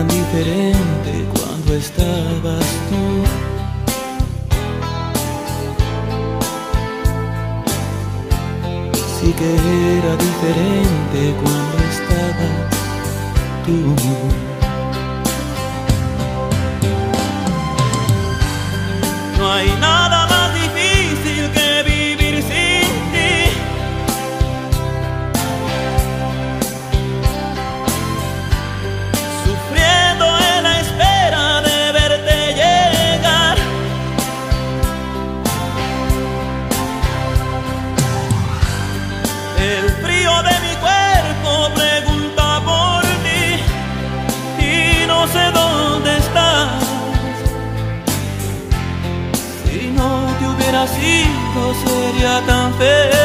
tan diferente cuando estabas tú. Sí que era diferente cuando estabas tú. Si no sería tan feliz